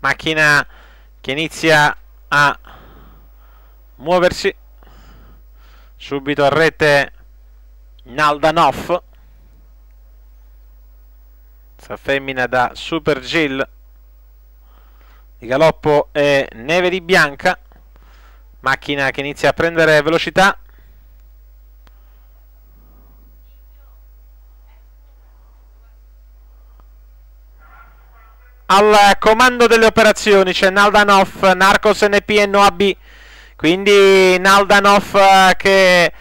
macchina che inizia a muoversi subito a rete Naldanov. Femmina da Super Gill di galoppo e neve di bianca macchina che inizia a prendere velocità al comando delle operazioni c'è Naldanov, Narcos NP e Noab quindi Naldanov eh, che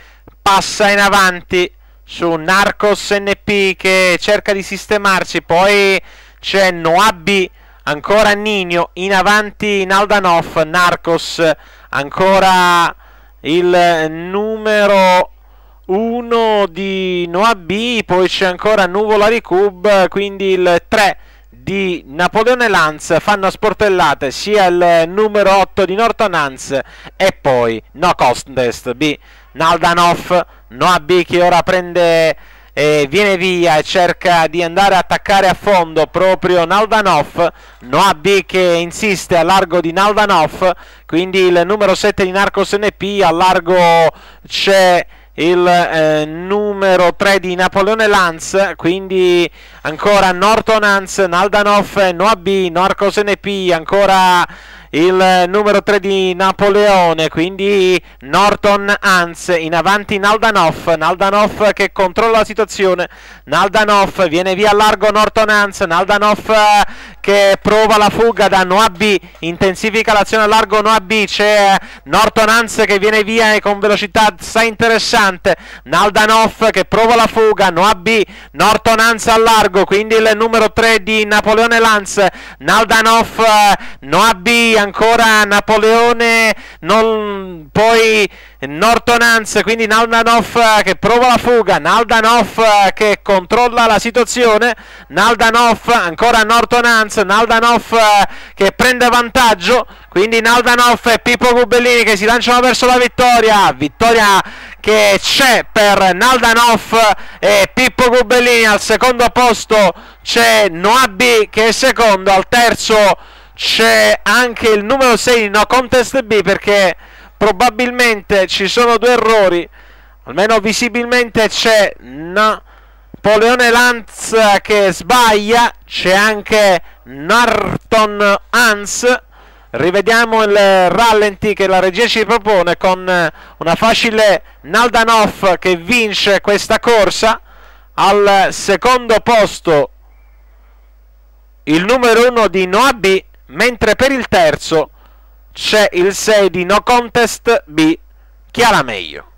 passa in avanti su Narcos NP che cerca di sistemarsi. Poi c'è Noabi ancora Nino in avanti Naldanov Narcos ancora il numero 1 di Noabi poi c'è ancora Nuvola di Cub quindi il 3 di Napoleone Lanz fanno sportellate sia il numero 8 di Norton Hans e poi No Contest B Naldanov Noah B che ora prende e viene via e cerca di andare a attaccare a fondo proprio Naldanov. Noah B che insiste a largo di Naldanov quindi il numero 7 di Narcos NP a largo c'è il eh, numero 3 di Napoleone Lanz, quindi ancora Norton Hans, Naldanov, Noab, Norcos NP, ancora il numero 3 di Napoleone, quindi Norton Hans in avanti Naldanov, Naldanov che controlla la situazione, Naldanov viene via a largo Norton Hans, Naldanov che prova la fuga da Noabi, intensifica l'azione a largo Noabi, c'è Norton Hans che viene via e con velocità assai interessante, Naldanov che prova la fuga, Noabi, Norton Hans a largo, quindi il numero 3 di Napoleone Lanz, Naldanov, Noabi ancora Napoleone, non, poi Norton Hans, quindi Naldanov che prova la fuga, Naldanov che controlla la situazione, Naldanov ancora Norton Hans, Naldanov che prende vantaggio, quindi Naldanov e Pippo Gubellini che si lanciano verso la vittoria, vittoria che c'è per Naldanov e Pippo Gubellini al secondo posto c'è Noabi che è secondo, al terzo c'è anche il numero 6 di No Contest B perché probabilmente ci sono due errori, almeno visibilmente c'è Napoleone Lanz che sbaglia, c'è anche Norton Hans. Rivediamo il rallenti che la regia ci propone con una facile Naldanov che vince questa corsa. Al secondo posto il numero 1 di Noabi mentre per il terzo c'è il 6 di No Contest B, Chiara Meglio.